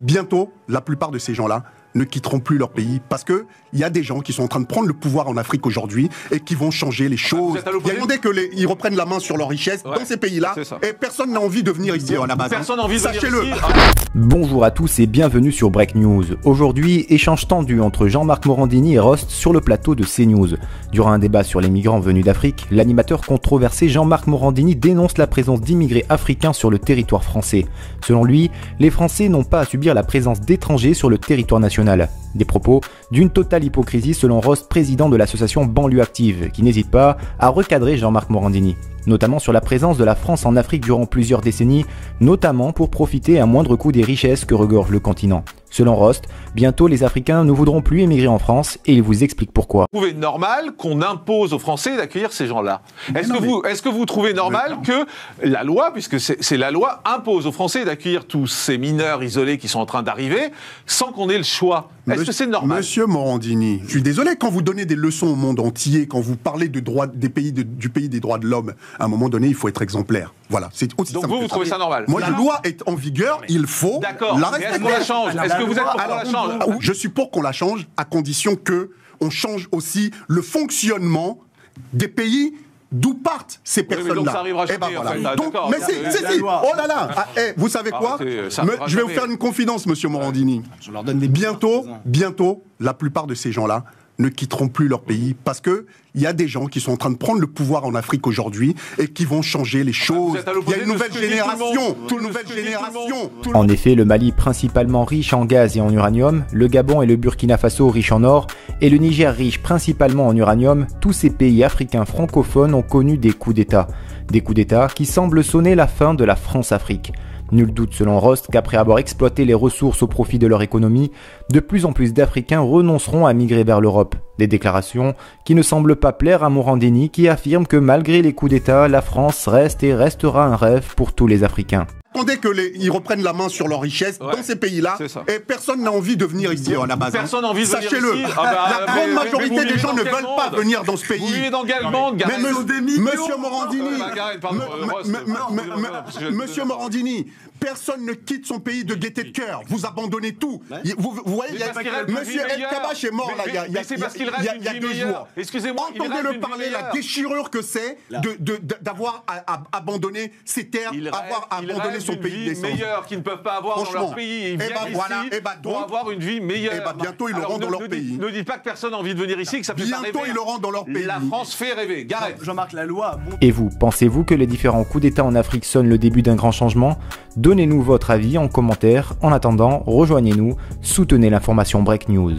Bientôt, la plupart de ces gens-là ne quitteront plus leur pays parce que il y a des gens qui sont en train de prendre le pouvoir en Afrique aujourd'hui et qui vont changer les choses. Il y a demandé que les, ils reprennent la main sur leur richesse dans ces pays-là et personne n'a envie de venir ici à la base. Personne n'a envie de Sachez-le. Bonjour à tous et bienvenue sur Break News. Aujourd'hui, échange tendu entre Jean-Marc Morandini et Rost sur le plateau de CNews. Durant un débat sur les migrants venus d'Afrique, l'animateur controversé Jean-Marc Morandini dénonce la présence d'immigrés africains sur le territoire français. Selon lui, les Français n'ont pas à subir la présence d'étrangers sur le territoire national. Des propos d'une totale hypocrisie selon Rost, président de l'association Banlieue Active, qui n'hésite pas à recadrer Jean-Marc Morandini notamment sur la présence de la France en Afrique durant plusieurs décennies, notamment pour profiter à moindre coût des richesses que regorge le continent. Selon Rost, bientôt les Africains ne voudront plus émigrer en France et il vous explique pourquoi. Vous trouvez normal qu'on impose aux Français d'accueillir ces gens-là? Est-ce que, vous, est que vous trouvez normal que la loi, puisque c'est la loi, impose aux Français d'accueillir tous ces mineurs isolés qui sont en train d'arriver sans qu'on ait le choix? Est-ce que c'est normal? Monsieur Morandini, je suis désolé quand vous donnez des leçons au monde entier, quand vous parlez de droit, des pays du pays des droits de l'homme, à un moment donné, il faut être exemplaire. Voilà, c'est aussi Donc vous, vous trouvez ça normal? Moi, la loi est en vigueur, il faut la respecter. Est-ce qu'on la change? Est-ce que vous êtes pour qu'on la change. Je suis pour qu'on la change, à condition que on change aussi le fonctionnement des pays D'où partent ces personnes-là oui, Donc ça arrivera eh ben voilà. donc, mais c'est, si, oh là là. Ah, eh, Vous savez ah, quoi Je vais vous faire une confidence, monsieur Morandini. Je leur donne des bientôt, bientôt, la plupart de ces gens-là ne quitteront plus leur pays parce que il y a des gens qui sont en train de prendre le pouvoir en Afrique aujourd'hui et qui vont changer les choses. Il y a une nouvelle génération, nouvelle génération. En effet, le Mali principalement riche en gaz et en uranium, le Gabon et le Burkina Faso riches en or, et le Niger riche principalement en uranium, tous ces pays africains francophones ont connu des coups d'État. Des coups d'État qui semblent sonner la fin de la France-Afrique. Nul doute selon Rost qu'après avoir exploité les ressources au profit de leur économie, de plus en plus d'Africains renonceront à migrer vers l'Europe. Des déclarations qui ne semblent pas plaire à Morandini qui affirme que malgré les coups d'État, la France reste et restera un rêve pour tous les Africains. Attendez que les, reprennent la main sur leur richesse dans ces pays-là et personne n'a envie de venir ici à la base. Personne n'a envie de venir Sachez-le. Ah bah, la grande majorité des gens ne veulent pas venir dans ce pays. Vous vivez dans quel monde, Mais Monsieur Morandini, Monsieur Morandini, personne ne quitte son pays de gaieté de cœur. Vous abandonnez tout. Vous, voyez, Monsieur El Kabash est mort là il y a, il y a deux jours. Excusez-moi, entendez-le parler la déchirure que c'est d'avoir abandonné ses terres, avoir abandonné son pays de meilleure qu'ils ne peuvent pas avoir dans leur pays. Ils eh viennent ben ici ben pour avoir une vie meilleure. Et eh ben bientôt ils l'auront dans leur pays. Ne dites pas que personne n'a envie de venir ici, que ça peut pas Bientôt ils l'auront dans leur pays. La France fait rêver. Gareth. Jean-Marc, la loi. Et vous, pensez-vous que les différents coups d'État en Afrique sonnent le début d'un grand changement? Donnez-nous votre avis en commentaire. En attendant, rejoignez-nous, soutenez l'information Break News.